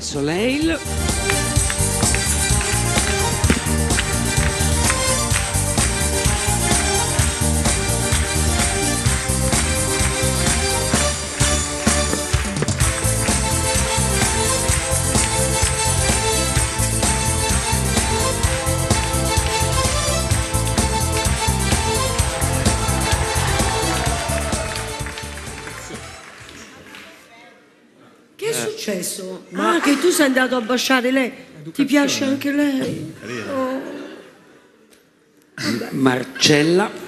Soleil. Che è successo? Ma che tu sei andato a baciare lei? Ti piace anche lei? Marcella.